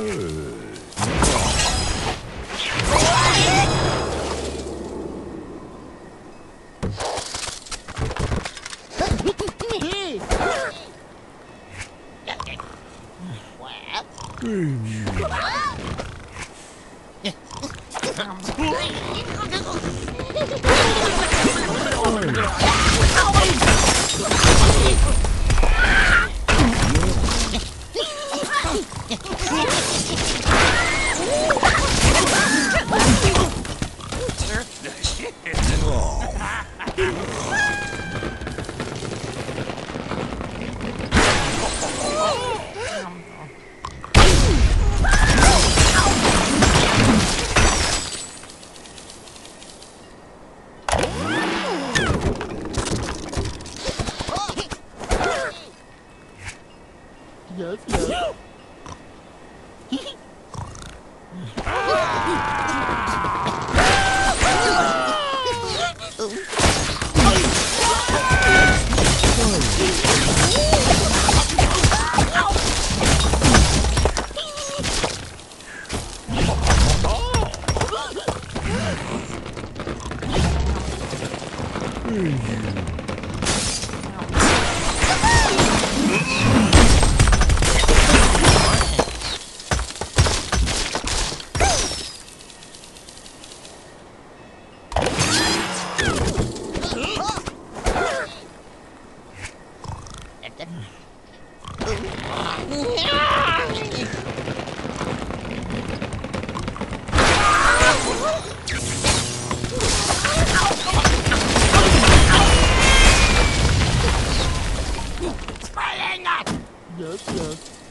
Uh. Oh. Yes, yes. Hmm. Yes, yes.